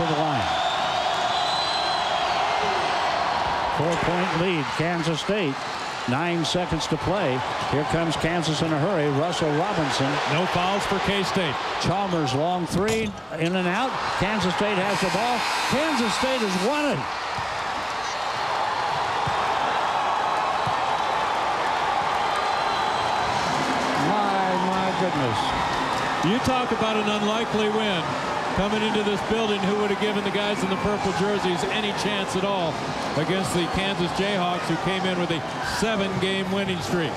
to the line. Four-point lead, Kansas State. Nine seconds to play. Here comes Kansas in a hurry. Russell Robinson. No fouls for K-State. Chalmers long three, in and out. Kansas State has the ball. Kansas State has won it. My, my goodness. You talk about an unlikely win. Coming into this building, who would have given the guys in the purple jerseys any chance at all against the Kansas Jayhawks, who came in with a seven-game winning streak?